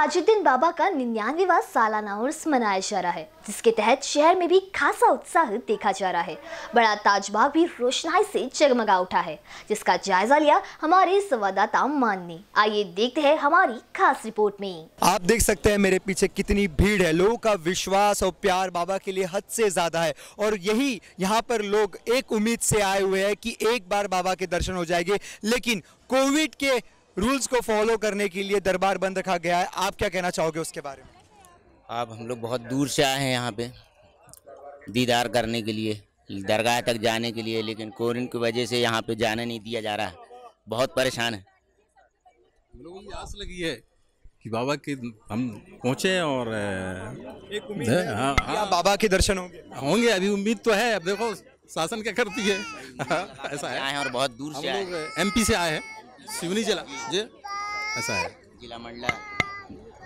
ताजुद्दीन बाबा का निन्यानवेवा सालाना उर्स मनाया जा रहा है, जिसके तहत शहर में भी खासा उत्साह देखा जा रहा है। बड़ा ताजबाग भी रोशनाई से जगमगा उठा है, जिसका जायजा लिया हमारे संवाददाता मान ने। आइए देखते हैं हमारी खास रिपोर्ट में। आप देख सकते हैं मेरे पीछे कितनी भीड़ है। लोगों का विश्वास और प्यार बाबा के लिए हद से ज़्यादा है। और यही यहाँ पर लोग एक उम्मीद से आए हुए हैं कि एक बार बाबा के दर्शन हो जाएँगे। लेकिन कोविड के रूल्स को फॉलो करने के लिए दरबार बंद रखा गया है। आप क्या कहना चाहोगे उसके बारे में? आप हम लोग बहुत दूर से आए हैं यहाँ पे दीदार करने के लिए दरगाह तक जाने के लिए लेकिन कोरिन की वजह से यहाँ पे जाने नहीं दिया जा रहा। है बहुत परेशान है। हम लोगों की आस लगी है कि बाबा के हम पहुँचे और एक उम्मीद है, है हाँ, हाँ। बाबा के दर्शन होंगे? होंगे अभी उम्मीद तो है। अब देखो शासन क्या करती है? ऐसा है। और बहुत दूर से आए लोग एमपी से आए हैं। सिवनी जिला जी। ऐसा है। जिला मंडला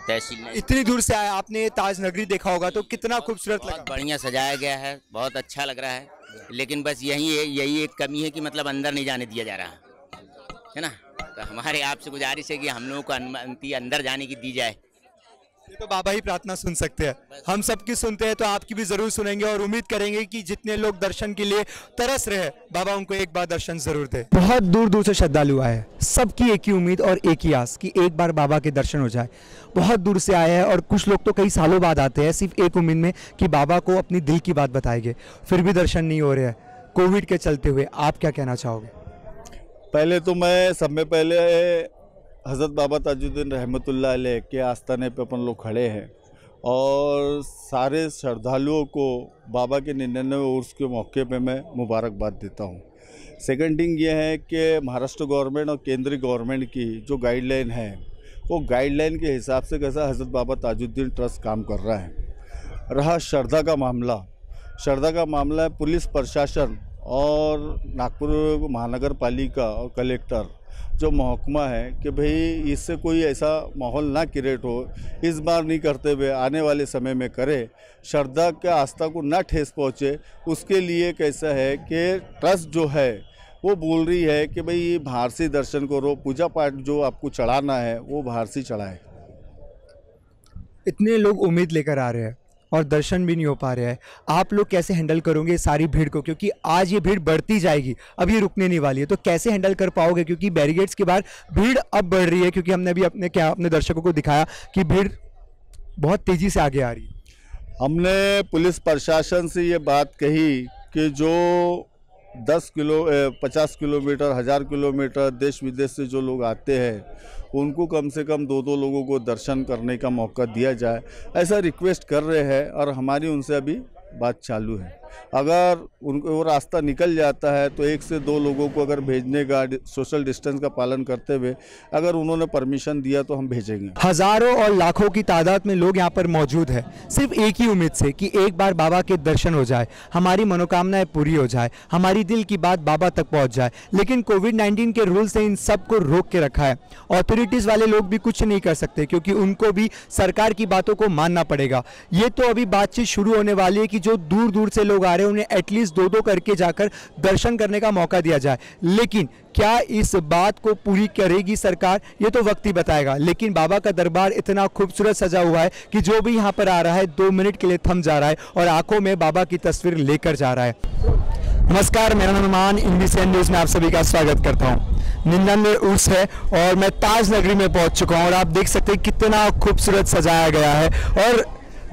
तहसील इतनी दूर से आया आपने ताज नगरी देखा होगा तो कितना खूबसूरत लगा। बढ़िया सजाया गया है बहुत अच्छा लग रहा है लेकिन बस यही है यही एक कमी है कि मतलब अंदर नहीं जाने दिया जा रहा है ना? तो हमारे आपसे गुजारिश है कि हम लोगों को अनुमति अंदर जाने की दी जाए। ये तो बाबा ही प्रार्थना सुन सकते हैं। हम सबकी सुनते हैं तो आपकी भी ज़रूर सुनेंगे और उम्मीद करेंगे कि जितने लोग दर्शन के लिए तरस रहे बाबा उनको एक बार दर्शन ज़रूर दे। बहुत दूर दूर से श्रद्धालु आए हैं। सबकी एक ही उम्मीद और एक ही आस कि एक बार बाबा के दर्शन हो जाए। बहुत दूर से आए हैं और कुछ लोग तो कई सालों बाद आते हैं सिर्फ़ एक उम्मीद में कि बाबा को अपनी दिल की बात बताएँगे। फिर भी दर्शन नहीं हो रहे हैं। कोविड के चलते हुए आप क्या कहना चाहोगे? पहले तो मैं सब में पहले हज़रत बाबा ताजुद्दीन रहमतुल्लाह के आस्थाने पे अपन लोग खड़े हैं और सारे श्रद्धालुओं को बाबा के निन्यानवे उर्स के मौके पे मैं मुबारकबाद देता हूँ। सेकेंड थिंग ये है कि महाराष्ट्र गवर्नमेंट और केंद्रीय गवर्नमेंट की जो गाइडलाइन है, वो गाइडलाइन के हिसाब से कैसा हज़रत बाबा ताजुद्दीन ट्रस्ट काम कर रहा है। रहा श्रद्धा का मामला। श्रद्धा का मामला है पुलिस प्रशासन और नागपुर महानगर पालिका और कलेक्टर जो महकमा है कि भाई इससे कोई ऐसा माहौल ना क्रिएट हो, इस बार नहीं करते हुए, आने वाले समय में करे, श्रद्धा के आस्था को ना ठेस पहुँचे, उसके लिए कैसा है कि ट्रस्ट जो है, वो बोल रही है कि भाई बाहर से दर्शन करो, पूजा पाठ जो आपको चढ़ाना है, वो बाहर से चढ़ाए। इतने लोग उम्मीद लेकर आ रहे हैं। और दर्शन भी नहीं हो पा रहे हैं। आप लोग कैसे हैंडल करोगे सारी भीड़ को? क्योंकि आज ये भीड़ बढ़ती जाएगी, अब ये रुकने नहीं वाली है। तो कैसे हैंडल कर पाओगे? क्योंकि बैरिगेड्स के बाहर भीड़ अब बढ़ रही है, क्योंकि हमने अभी अपने क्या, अपने दर्शकों को दिखाया कि भीड़ बहुत तेज़ी से आगे आ रही है। हमने पुलिस प्रशासन से ये बात कही कि जो 10 किलो पचास किलोमीटर, हज़ार किलोमीटर देश विदेश से जो लोग आते हैं, उनको कम से कम दो दो लोगों को दर्शन करने का मौका दिया जाए। ऐसा रिक्वेस्ट कर रहे हैं और हमारी उनसे अभी बात चालू है। अगर उनको वो रास्ता निकल जाता है तो एक से दो लोगों को अगर भेजने का सोशल डिस्टेंस का पालन करते हुए अगर उन्होंने परमिशन दिया तो हम भेजेंगे। हज़ारों और लाखों की तादाद में लोग यहाँ पर मौजूद है। सिर्फ़ एक ही उम्मीद से कि एक बार बाबा के दर्शन हो जाए, हमारी मनोकामनाएँ पूरी हो जाए, हमारी दिल की बात बाबा तक पहुँच जाए। लेकिन कोविड 19 के रूल से इन सबको रोक के रखा है। ऑथोरिटीज वाले लोग भी कुछ नहीं कर सकते, क्योंकि उनको भी सरकार की बातों को मानना पड़ेगा। ये तो अभी बातचीत शुरू होने वाली है कि जो दूर दूर से लोग आ रहे हैं, उन्हें एटलीस्ट दो दो करके जाकर दर्शन करने का मौका दिया जाए। लेकिन क्या इस बात को पूरी करेगी सरकार? ये तो वक्त ही बताएगा। लेकिन बाबा का दरबार इतना खूबसूरत सजा हुआ है कि जो भी यहाँ पर आ रहा है, दो मिनट के लिए थम जा रहा है और आँखों में बाबा की तस्वीर लेकर जा रहा है। नमस्कार, मेरा नाम मान इंडियन न्यूज़ में आप सभी का स्वागत करता हूँ। निन्यानवे उर्स है और मैं ताज नगरी में पहुँच चुका हूँ और आप देख सकते हैं कितना खूबसूरत सजाया गया है और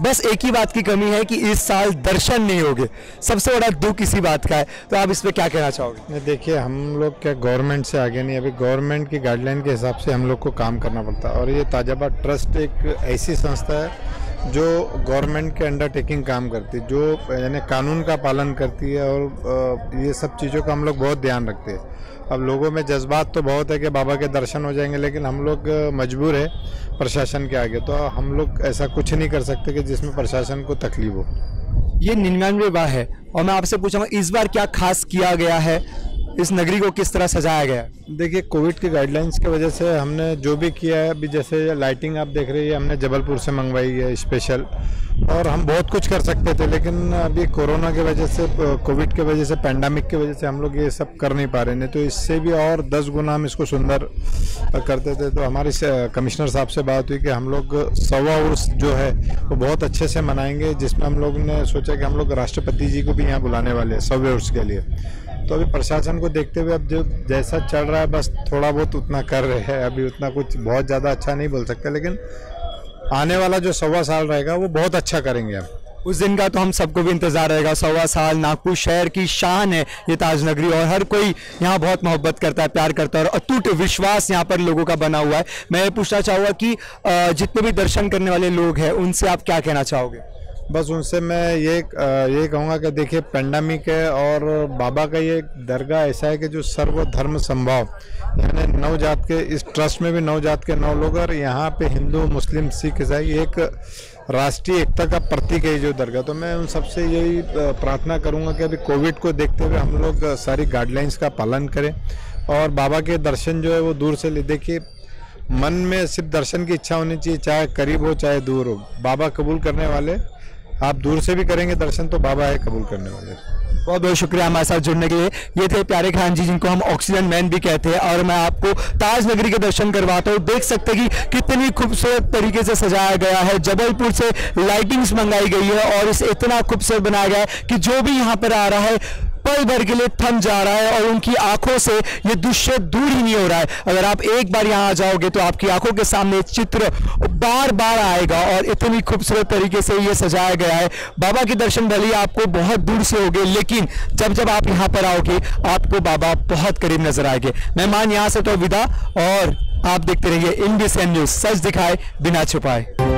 बस एक ही बात की कमी है कि इस साल दर्शन नहीं होंगे। सबसे बड़ा दुख इसी बात का है। तो आप इस पर क्या कहना चाहोगे? देखिए, हम लोग क्या गवर्नमेंट से आगे नहीं, अभी गवर्नमेंट की गाइडलाइन के हिसाब से हम लोग को काम करना पड़ता है। और ये ताजाबाद ट्रस्ट एक ऐसी संस्था है जो गवर्नमेंट के अंडरटेकिंग काम करती है, जो, यानी कानून का पालन करती है और ये सब चीज़ों का हम लोग बहुत ध्यान रखते हैं। अब लोगों में जज्बात तो बहुत है कि बाबा के दर्शन हो जाएँगे, लेकिन हम लोग मजबूर है प्रशासन के आगे। तो हम लोग ऐसा कुछ नहीं कर सकते कि जिसमें प्रशासन को तकलीफ़ हो। ये निन्यानवे बार है और मैं आपसे पूछूँगा, इस बार क्या खास किया गया है? इस नगरी को किस तरह सजाया गया? देखिए, कोविड की गाइडलाइंस की वजह से हमने जो भी किया है, अभी जैसे लाइटिंग आप देख रही है हमने जबलपुर से मंगवाई है स्पेशल और हम बहुत कुछ कर सकते थे, लेकिन अभी कोरोना की वजह से, कोविड की वजह से पैंडमिक की वजह से हम लोग ये सब कर नहीं पा रहे। नहीं तो इससे भी और दस गुना हम इसको सुंदर करते थे। तो हमारे कमिश्नर साहब से बात हुई कि हम लोग सवा उर्स जो है, वो बहुत अच्छे से मनाएँगे, जिसमें हम लोग ने सोचा कि हम लोग राष्ट्रपति जी को भी यहाँ बुलाने वाले हैं सवे उर्स के लिए। तो अभी प्रशासन को देखते हुए अब जो जैसा चल रहा है, बस थोड़ा बहुत उतना कर रहे हैं। अभी उतना कुछ बहुत ज़्यादा अच्छा नहीं बोल सकते, लेकिन आने वाला जो सवा साल रहेगा, वो बहुत अच्छा करेंगे हम। उस दिन का तो हम सबको भी इंतज़ार रहेगा। सवा साल नागपुर शहर की शान है, ये ताज नगरी और हर कोई यहाँ बहुत मोहब्बत करता है, प्यार करता है, और अटूट विश्वास यहाँ पर लोगों का बना हुआ है। मैं ये पूछना चाहूँगा कि जितने भी दर्शन करने वाले लोग हैं, उनसे आप क्या कहना चाहोगे? बस उनसे मैं ये ये कहूँगा कि देखिए पेंडामिक है और बाबा का ये दरगाह ऐसा है कि जो सर्वधर्म संभव, यानी नौ जात के, इस ट्रस्ट में भी नौ जात के नौ लोग और यहाँ पे हिंदू, मुस्लिम, सिख ईसाई, एक राष्ट्रीय एकता का प्रतीक है जो दरगाह। तो मैं उन सबसे यही प्रार्थना करूँगा कि अभी कोविड को देखते हुए हम लोग सारी गाइडलाइंस का पालन करें और बाबा के दर्शन जो है वो दूर से ले, देखिए, मन में सिर्फ़ दर्शन की इच्छा होनी चाहिए, चाहे करीब हो, चाहे दूर हो। बाबा कबूल करने वाले आप दूर से भी करेंगे दर्शन तो बाबा है कबूल करने वाले। बहुत बहुत शुक्रिया हमारे साथ जुड़ने के लिए। ये थे प्यारे खान जी, जिनको हम ऑक्सीजन मैन भी कहते हैं। और मैं आपको ताज नगरी के दर्शन करवाता हूँ। देख सकते हैं कि कितनी खूबसूरत तरीके से सजाया गया है। जबलपुर से लाइटिंग्स मंगाई गई है और इसे इतना खूबसूरत बनाया गया है कि जो भी यहाँ पर आ रहा है पल भर के लिए थम जा रहा है और उनकी आँखों से ये दृश्य दूर ही नहीं हो रहा है। अगर आप एक बार यहाँ आ जाओगे तो आपकी आँखों के सामने चित्र बार बार आएगा और इतनी खूबसूरत तरीके से ये सजाया गया है। बाबा के दर्शन भले ही आपको बहुत दूर से होंगे, लेकिन जब जब आप यहाँ पर आओगे, आपको बाबा बहुत करीब नज़र आएँगे। मेहमान यहाँ से तो विदा, और आप देखते रहिए इन इंडियन न्यूज़ सच दिखाए, बिना छुपाए।